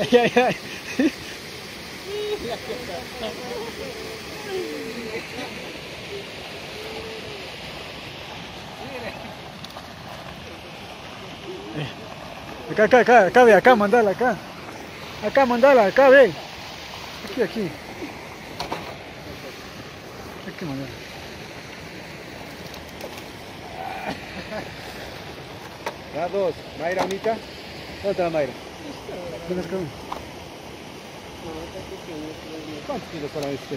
Ay, ay, ay. Acá, acá, acá, acá, ve, acá, mandala, acá. Acá, mandala, acá, ve. Aquí, aquí. Aquí, mandala. Ya dos. Mayra, Mica. ¿Dónde está la Mayra? Ven acá. ¿Cuántos kilos para este?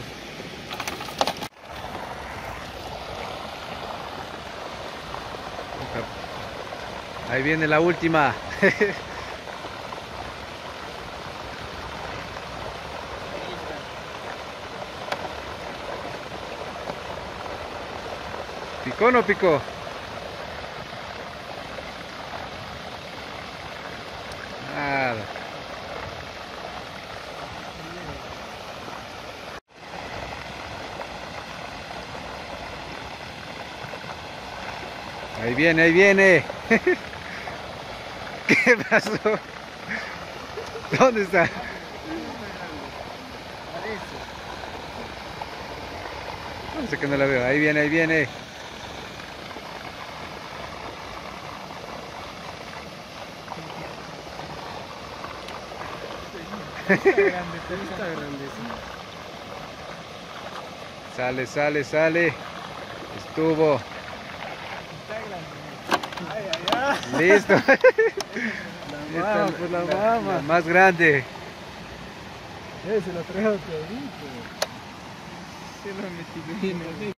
Ahí viene la última. ¿Picó o no picó? Ahí viene, ahí viene. ¿Qué pasó? ¿Dónde está? Sé que no la veo. Ahí viene, ahí viene. Sale, sale, sale. Estuvo. Listo. La mama, pues la mama. más grande. Ese lo trajo todito. Se lo metí bien,